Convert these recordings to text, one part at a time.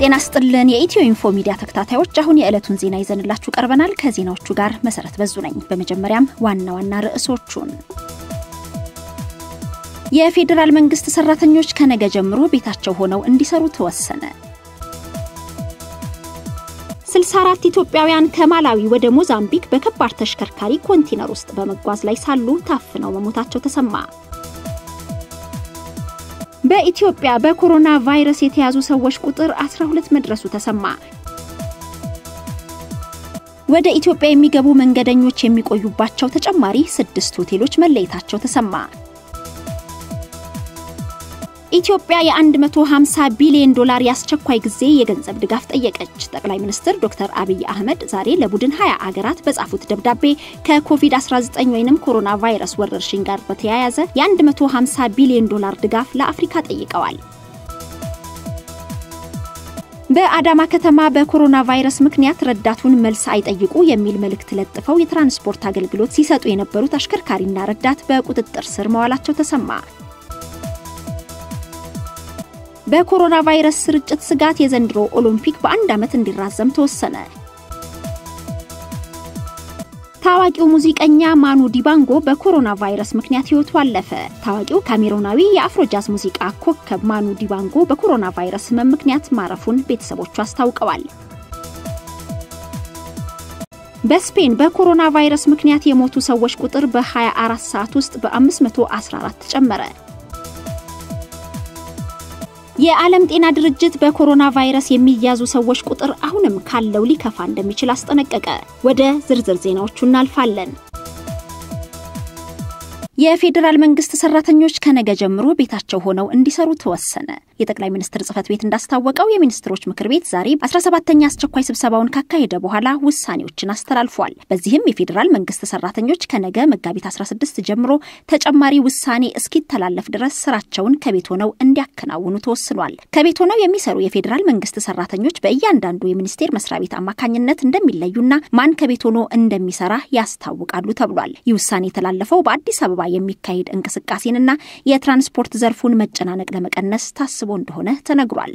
ጤና ይስጥልን የኢትዮ ኢንፎ ሚዲያ ተከታታዮች፣ አሁን የዕለቱን ዜና ይዘንላችሁ ቀርበናል። ከዜናዎቹ ጋር መሰረት በዙ ነኝ። በመጀመሪያም ዋና ዋና ርዕሶቹን የፌዴራል መንግስት ሰራተኞች ከነገ ጀምሮ ቤታቸው ሆነው እንዲሰሩ ተወሰነ። 64 ኢትዮጵያውያን ከማላዊ ወደ ሞዛምቢክ በከባድ ተሽከርካሪ ኮንቴነር ውስጥ በመጓዝ ላይ ሳሉ ታፍነው መሞታቸው ተሰማ። በኢትዮጵያ በኮሮና ቫይረስ የተያዙ ሰዎች ቁጥር 12 መድረሱ ተሰማ። ወደ ኢትዮጵያ የሚገቡ መንገደኞች የሚቆዩባቸው ተጨማሪ ስድስት ሆቴሎች መለየታቸው ተሰማ። ኢትዮጵያ የ150 ቢሊዮን ዶላር የአስቸኳይ ጊዜ የገንዘብ ድጋፍ ጠየቀች። ጠቅላይ ሚኒስትር ዶክተር አብይ አህመድ ዛሬ ለቡድን 20 አገራት በጻፉት ደብዳቤ ከኮቪድ-19 ወይም ኮሮና ቫይረስ ወረርሽኝ ጋር በተያያዘ የ150 ቢሊዮን ዶላር ድጋፍ ለአፍሪካ ጠይቀዋል። በአዳማ ከተማ በኮሮና ቫይረስ ምክንያት ረዳቱን መልስ አይጠይቁ የሚል መልእክት ለጥፈው የትራንስፖርት አገልግሎት ሲሰጡ የነበሩት አሽከርካሪና ረዳት በቁጥጥር ስር መዋላቸው ተሰማ። በኮሮና ቫይረስ ስርጭት ስጋት የዘንድሮ ኦሎምፒክ በአንድ ዓመት እንዲራዘም ተወሰነ። ታዋቂው ሙዚቀኛ ማኑ ዲባንጎ በኮሮና ቫይረስ ምክንያት ሕይወቱ አለፈ። ታዋቂው ካሜሮናዊ የአፍሮጃዝ ሙዚቃ ኮከብ ማኑ ዲባንጎ በኮሮና ቫይረስ ህመም ምክንያት ማረፉን ቤተሰቦቹ አስታውቀዋል። በስፔን በኮሮና ቫይረስ ምክንያት የሞቱ ሰዎች ቁጥር በ24 ሰዓት ውስጥ በ514 ጨመረ። የዓለም ጤና ድርጅት በኮሮና ቫይረስ የሚያዙ ሰዎች ቁጥር አሁንም ካለው ሊከፋ እንደሚችል አስጠነቀቀ። ወደ ዝርዝር ዜናዎቹ እናልፋለን። የፌዴራል መንግስት ሰራተኞች ከነገ ጀምሮ ቤታቸው ሆነው እንዲሰሩ ተወሰነ። የጠቅላይ ሚኒስትር ጽህፈት ቤት እንዳስታወቀው የሚኒስትሮች ምክር ቤት ዛሬ 17ኛ አስቸኳይ ስብሰባውን ካካሄደ በኋላ ውሳኔዎችን አስተላልፏል። በዚህም የፌዴራል መንግስት ሰራተኞች ከነገ መጋቢት 16 ጀምሮ ተጨማሪ ውሳኔ እስኪተላለፍ ድረስ ስራቸውን ከቤት ሆነው እንዲያከናውኑ ተወስኗል። ከቤት ሆነው የሚሰሩ የፌዴራል መንግስት ሰራተኞች በእያንዳንዱ የሚኒስቴር መስሪያ ቤት አማካኝነት እንደሚለዩና ማን ከቤት ሆኖ እንደሚሰራ ያስታውቃሉ ተብሏል። ይህ ውሳኔ የተላለፈው በአዲስ አበባ የሚካሄድ እንቅስቃሴንና የትራንስፖርት ዘርፉን መጨናነቅ ለመቀነስ ታስቦ እንደሆነ ተነግሯል።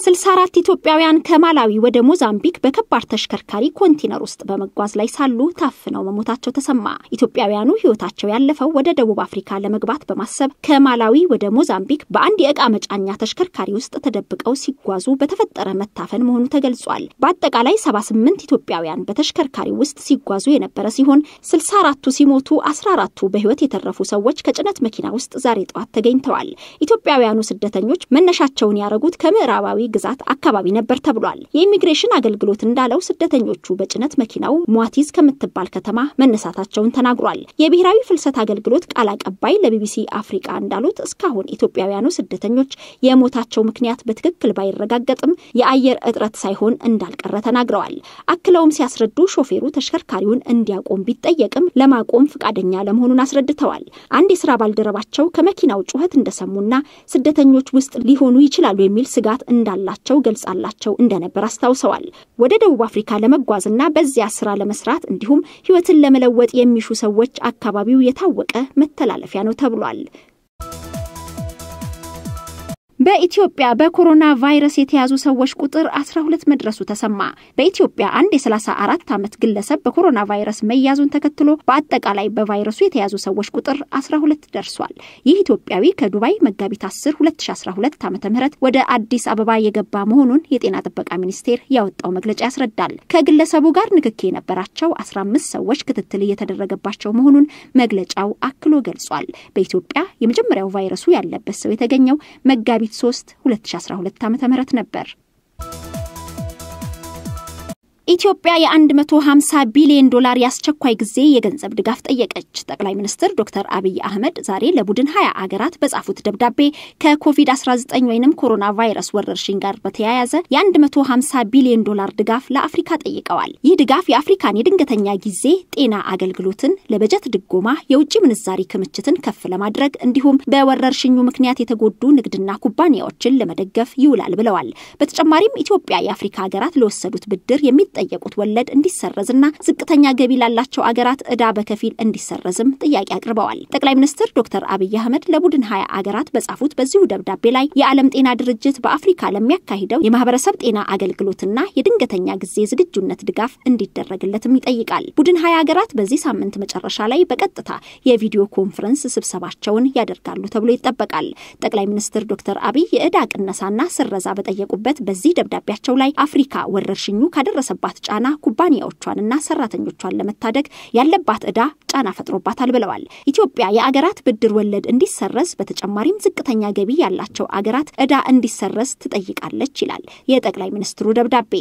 64 ኢትዮጵያውያን ከማላዊ ወደ ሞዛምቢክ በከባድ ተሽከርካሪ ኮንቴነር ውስጥ በመጓዝ ላይ ሳሉ ታፍነው መሞታቸው ተሰማ። ኢትዮጵያውያኑ ሕይወታቸው ያለፈው ወደ ደቡብ አፍሪካ ለመግባት በማሰብ ከማላዊ ወደ ሞዛምቢክ በአንድ የዕቃ መጫኛ ተሽከርካሪ ውስጥ ተደብቀው ሲጓዙ በተፈጠረ መታፈን መሆኑ ተገልጿል። በአጠቃላይ 78 ኢትዮጵያውያን በተሽከርካሪ ውስጥ ሲጓዙ የነበረ ሲሆን 64ቱ ሲሞቱ 14ቱ በሕይወት የተረፉ ሰዎች ከጭነት መኪና ውስጥ ዛሬ ጠዋት ተገኝተዋል። ኢትዮጵያውያኑ ስደተኞች መነሻቸውን ያደረጉት ከምዕራባዊ ግዛት አካባቢ ነበር ተብሏል። የኢሚግሬሽን አገልግሎት እንዳለው ስደተኞቹ በጭነት መኪናው ሟቲዝ ከምትባል ከተማ መነሳታቸውን ተናግሯል። የብሔራዊ ፍልሰት አገልግሎት ቃል አቀባይ ለቢቢሲ አፍሪቃ እንዳሉት እስካሁን ኢትዮጵያውያኑ ስደተኞች የሞታቸው ምክንያት በትክክል ባይረጋገጥም የአየር እጥረት ሳይሆን እንዳልቀረ ተናግረዋል። አክለውም ሲያስረዱ ሾፌሩ ተሽከርካሪውን እንዲያቆም ቢጠየቅም ለማቆም ፈቃደኛ ለመሆኑን አስረድተዋል። አንድ የስራ ባልደረባቸው ከመኪናው ጩኸት እንደሰሙና ስደተኞች ውስጥ ሊሆኑ ይችላሉ የሚል ስጋት እንዳለ ላቸው ገልጻላቸው እንደነበር አስታውሰዋል። ወደ ደቡብ አፍሪካ ለመጓዝና በዚያ ስራ ለመስራት እንዲሁም ሕይወትን ለመለወጥ የሚሹ ሰዎች አካባቢው የታወቀ መተላለፊያ ነው ተብሏል። በኢትዮጵያ በኮሮና ቫይረስ የተያዙ ሰዎች ቁጥር 12 መድረሱ ተሰማ። በኢትዮጵያ አንድ የ34 ዓመት ግለሰብ በኮሮና ቫይረስ መያዙን ተከትሎ በአጠቃላይ በቫይረሱ የተያዙ ሰዎች ቁጥር 12 ደርሷል። ይህ ኢትዮጵያዊ ከዱባይ መጋቢት 10 2012 ዓ ም ወደ አዲስ አበባ የገባ መሆኑን የጤና ጥበቃ ሚኒስቴር ያወጣው መግለጫ ያስረዳል። ከግለሰቡ ጋር ንክኪ የነበራቸው 15 ሰዎች ክትትል እየተደረገባቸው መሆኑን መግለጫው አክሎ ገልጿል። በኢትዮጵያ የመጀመሪያው ቫይረሱ ያለበት ሰው የተገኘው መጋቢት 3 2012 ዓ.ም ነበር። ኢትዮጵያ የ150 ቢሊዮን ዶላር የአስቸኳይ ጊዜ የገንዘብ ድጋፍ ጠየቀች። ጠቅላይ ሚኒስትር ዶክተር አብይ አህመድ ዛሬ ለቡድን 20 አገራት በጻፉት ደብዳቤ ከኮቪድ-19 ወይም ኮሮና ቫይረስ ወረርሽኝ ጋር በተያያዘ የ150 ቢሊዮን ዶላር ድጋፍ ለአፍሪካ ጠይቀዋል። ይህ ድጋፍ የአፍሪካን የድንገተኛ ጊዜ ጤና አገልግሎትን፣ ለበጀት ድጎማ፣ የውጭ ምንዛሪ ክምችትን ከፍ ለማድረግ እንዲሁም በወረርሽኙ ምክንያት የተጎዱ ንግድና ኩባንያዎችን ለመደገፍ ይውላል ብለዋል። በተጨማሪም ኢትዮጵያ የአፍሪካ ሀገራት ለወሰዱት ብድር የሚጠ የጠየቁት ወለድ እንዲሰረዝና ዝቅተኛ ገቢ ላላቸው አገራት ዕዳ በከፊል እንዲሰረዝም ጥያቄ አቅርበዋል። ጠቅላይ ሚኒስትር ዶክተር አብይ አህመድ ለቡድን ሀያ አገራት በጻፉት በዚሁ ደብዳቤ ላይ የዓለም ጤና ድርጅት በአፍሪካ ለሚያካሂደው የማህበረሰብ ጤና አገልግሎትና የድንገተኛ ጊዜ ዝግጁነት ድጋፍ እንዲደረግለትም ይጠይቃል። ቡድን ሀያ ሀገራት በዚህ ሳምንት መጨረሻ ላይ በቀጥታ የቪዲዮ ኮንፈረንስ ስብሰባቸውን ያደርጋሉ ተብሎ ይጠበቃል። ጠቅላይ ሚኒስትር ዶክተር አብይ የዕዳ ቅነሳና ስረዛ በጠየቁበት በዚህ ደብዳቤያቸው ላይ አፍሪካ ወረርሽኙ ካደረሰባት ጫና ኩባንያዎቿንና ሰራተኞቿን ለመታደግ ያለባት ዕዳ ጫና ፈጥሮባታል ብለዋል። ኢትዮጵያ የአገራት ብድር ወለድ እንዲሰረዝ በተጨማሪም ዝቅተኛ ገቢ ያላቸው አገራት ዕዳ እንዲሰረዝ ትጠይቃለች ይላል የጠቅላይ ሚኒስትሩ ደብዳቤ።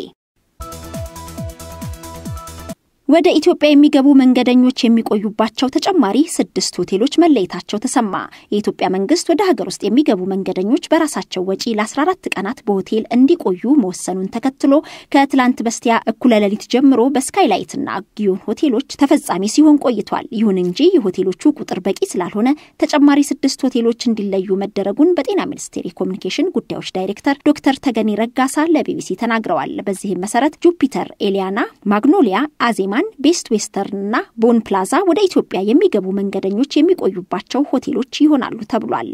ወደ ኢትዮጵያ የሚገቡ መንገደኞች የሚቆዩባቸው ተጨማሪ ስድስት ሆቴሎች መለየታቸው ተሰማ። የኢትዮጵያ መንግስት ወደ ሀገር ውስጥ የሚገቡ መንገደኞች በራሳቸው ወጪ ለ14 ቀናት በሆቴል እንዲቆዩ መወሰኑን ተከትሎ ከትላንት በስቲያ እኩለ ሌሊት ጀምሮ በስካይላይትና ጊዮን ሆቴሎች ተፈጻሚ ሲሆን ቆይቷል። ይሁን እንጂ የሆቴሎቹ ቁጥር በቂ ስላልሆነ ተጨማሪ ስድስት ሆቴሎች እንዲለዩ መደረጉን በጤና ሚኒስቴር የኮሚኒኬሽን ጉዳዮች ዳይሬክተር ዶክተር ተገኒ ረጋሳ ለቢቢሲ ተናግረዋል። በዚህም መሰረት ጁፒተር፣ ኤሊያና፣ ማግኖሊያ፣ አዜማ ቤስት ዌስተርን እና ቦን ፕላዛ ወደ ኢትዮጵያ የሚገቡ መንገደኞች የሚቆዩባቸው ሆቴሎች ይሆናሉ ተብሏል።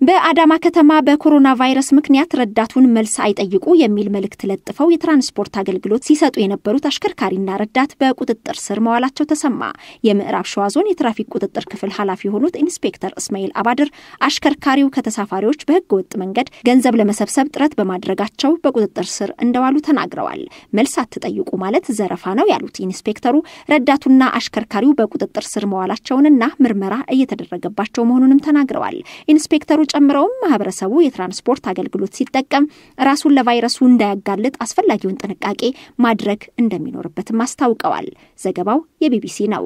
በአዳማ ከተማ በኮሮና ቫይረስ ምክንያት ረዳቱን መልስ አይጠይቁ የሚል መልእክት ለጥፈው የትራንስፖርት አገልግሎት ሲሰጡ የነበሩት አሽከርካሪና ረዳት በቁጥጥር ስር መዋላቸው ተሰማ። የምዕራብ ሸዋ ዞን የትራፊክ ቁጥጥር ክፍል ኃላፊ የሆኑት ኢንስፔክተር እስማኤል አባድር አሽከርካሪው ከተሳፋሪዎች በሕገ ወጥ መንገድ ገንዘብ ለመሰብሰብ ጥረት በማድረጋቸው በቁጥጥር ስር እንደዋሉ ተናግረዋል። መልስ አትጠይቁ ማለት ዘረፋ ነው ያሉት ኢንስፔክተሩ ረዳቱና አሽከርካሪው በቁጥጥር ስር መዋላቸውንና ምርመራ እየተደረገባቸው መሆኑንም ተናግረዋል። ኢንስፔክተሩ ጨምረውም ማህበረሰቡ የትራንስፖርት አገልግሎት ሲጠቀም ራሱን ለቫይረሱ እንዳያጋልጥ አስፈላጊውን ጥንቃቄ ማድረግ እንደሚኖርበትም አስታውቀዋል። ዘገባው የቢቢሲ ነው።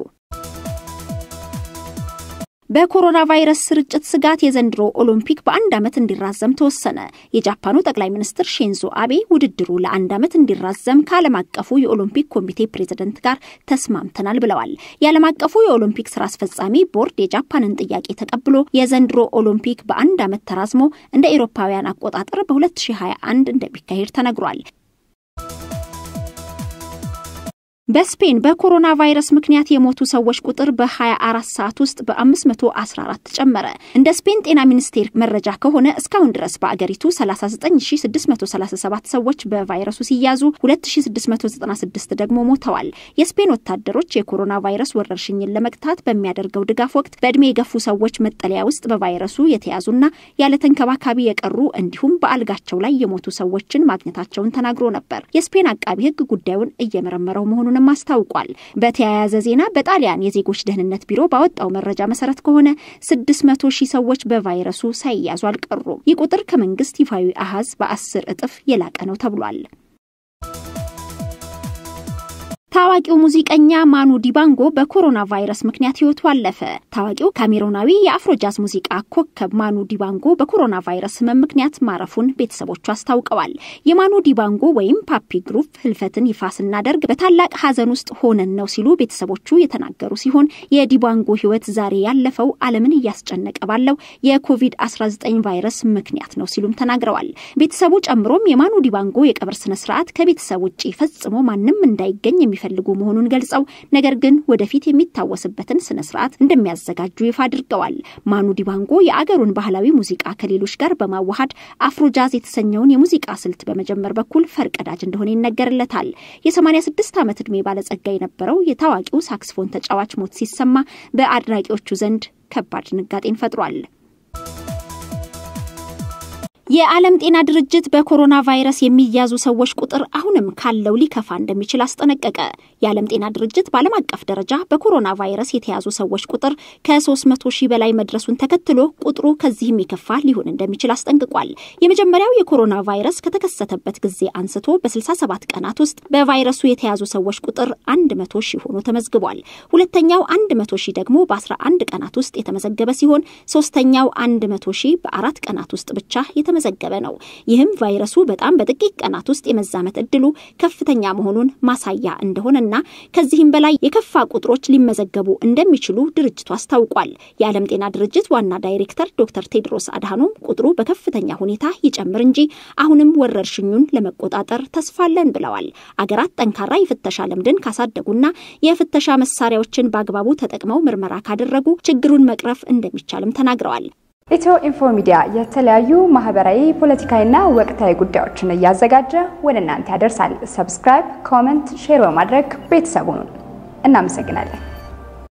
በኮሮና ቫይረስ ስርጭት ስጋት የዘንድሮ ኦሎምፒክ በአንድ ዓመት እንዲራዘም ተወሰነ። የጃፓኑ ጠቅላይ ሚኒስትር ሼንዞ አቤ ውድድሩ ለአንድ ዓመት እንዲራዘም ከዓለም አቀፉ የኦሎምፒክ ኮሚቴ ፕሬዝደንት ጋር ተስማምተናል ብለዋል። የዓለም አቀፉ የኦሎምፒክ ስራ አስፈጻሚ ቦርድ የጃፓንን ጥያቄ ተቀብሎ የዘንድሮ ኦሎምፒክ በአንድ ዓመት ተራዝሞ እንደ ኤሮፓውያን አቆጣጠር በ2021 እንደሚካሄድ ተነግሯል። በስፔን በኮሮና ቫይረስ ምክንያት የሞቱ ሰዎች ቁጥር በ24 ሰዓት ውስጥ በ514 ጨመረ። እንደ ስፔን ጤና ሚኒስቴር መረጃ ከሆነ እስካሁን ድረስ በአገሪቱ 39637 ሰዎች በቫይረሱ ሲያዙ 2696 ደግሞ ሞተዋል። የስፔን ወታደሮች የኮሮና ቫይረስ ወረርሽኝን ለመግታት በሚያደርገው ድጋፍ ወቅት በዕድሜ የገፉ ሰዎች መጠለያ ውስጥ በቫይረሱ የተያዙና ያለ ተንከባካቢ የቀሩ እንዲሁም በአልጋቸው ላይ የሞቱ ሰዎችን ማግኘታቸውን ተናግሮ ነበር። የስፔን አቃቢ ሕግ ጉዳዩን እየመረመረው መሆኑን መሆኑንም አስታውቋል። በተያያዘ ዜና በጣሊያን የዜጎች ደህንነት ቢሮ ባወጣው መረጃ መሰረት ከሆነ 600 ሺህ ሰዎች በቫይረሱ ሳይያዙ አልቀሩም። ይህ ቁጥር ከመንግስት ይፋዊ አሃዝ በአስር እጥፍ የላቀ ነው ተብሏል። ታዋቂው ሙዚቀኛ ማኑ ዲባንጎ በኮሮና ቫይረስ ምክንያት ህይወቱ አለፈ። ታዋቂው ካሜሮናዊ የአፍሮጃዝ ሙዚቃ ኮከብ ማኑ ዲባንጎ በኮሮና ቫይረስ ህመም ምክንያት ማረፉን ቤተሰቦቹ አስታውቀዋል። የማኑ ዲባንጎ ወይም ፓፒ ግሩቭ ህልፈትን ይፋ ስናደርግ በታላቅ ሀዘን ውስጥ ሆነን ነው ሲሉ ቤተሰቦቹ የተናገሩ ሲሆን የዲባንጎ ህይወት ዛሬ ያለፈው ዓለምን እያስጨነቀ ባለው የኮቪድ-19 ቫይረስ ምክንያት ነው ሲሉም ተናግረዋል። ቤተሰቡ ጨምሮም የማኑ ዲባንጎ የቀብር ስነስርዓት ከቤተሰብ ውጭ ፈጽሞ ማንም እንዳይገኝ የሚፈልጉ መሆኑን ገልጸው ነገር ግን ወደፊት የሚታወስበትን ስነ ስርዓት እንደሚያዘጋጁ ይፋ አድርገዋል። ማኑ ዲባንጎ የአገሩን ባህላዊ ሙዚቃ ከሌሎች ጋር በማዋሃድ አፍሮጃዝ የተሰኘውን የሙዚቃ ስልት በመጀመር በኩል ፈርቀዳጅ እንደሆነ ይነገርለታል። የ86 ዓመት ዕድሜ ባለጸጋ የነበረው የታዋቂው ሳክስፎን ተጫዋች ሞት ሲሰማ በአድናቂዎቹ ዘንድ ከባድ ድንጋጤን ፈጥሯል። የዓለም ጤና ድርጅት በኮሮና ቫይረስ የሚያዙ ሰዎች ቁጥር አሁንም ካለው ሊከፋ እንደሚችል አስጠነቀቀ። የዓለም ጤና ድርጅት በዓለም አቀፍ ደረጃ በኮሮና ቫይረስ የተያዙ ሰዎች ቁጥር ከ300 ሺህ በላይ መድረሱን ተከትሎ ቁጥሩ ከዚህም የከፋ ሊሆን እንደሚችል አስጠንቅቋል። የመጀመሪያው የኮሮና ቫይረስ ከተከሰተበት ጊዜ አንስቶ በ67 ቀናት ውስጥ በቫይረሱ የተያዙ ሰዎች ቁጥር 100 ሺህ ሆኖ ተመዝግቧል። ሁለተኛው 100 ሺህ ደግሞ በ11 ቀናት ውስጥ የተመዘገበ ሲሆን ሶስተኛው 100 ሺህ በአራት ቀናት ውስጥ ብቻ የተመ እየተመዘገበ ነው። ይህም ቫይረሱ በጣም በጥቂት ቀናት ውስጥ የመዛመት እድሉ ከፍተኛ መሆኑን ማሳያ እንደሆነና ከዚህም በላይ የከፋ ቁጥሮች ሊመዘገቡ እንደሚችሉ ድርጅቱ አስታውቋል። የዓለም ጤና ድርጅት ዋና ዳይሬክተር ዶክተር ቴድሮስ አድሃኖም ቁጥሩ በከፍተኛ ሁኔታ ይጨምር እንጂ አሁንም ወረርሽኙን ለመቆጣጠር ተስፋ አለን ብለዋል። አገራት ጠንካራ የፍተሻ ልምድን ካሳደጉና የፍተሻ መሳሪያዎችን በአግባቡ ተጠቅመው ምርመራ ካደረጉ ችግሩን መቅረፍ እንደሚቻልም ተናግረዋል። ኢትዮ ኢንፎ ሚዲያ የተለያዩ ማህበራዊ፣ ፖለቲካዊና ወቅታዊ ጉዳዮችን እያዘጋጀ ወደ እናንተ ያደርሳል። subscribe፣ comment፣ share በማድረግ ቤተሰቡን እናመሰግናለን።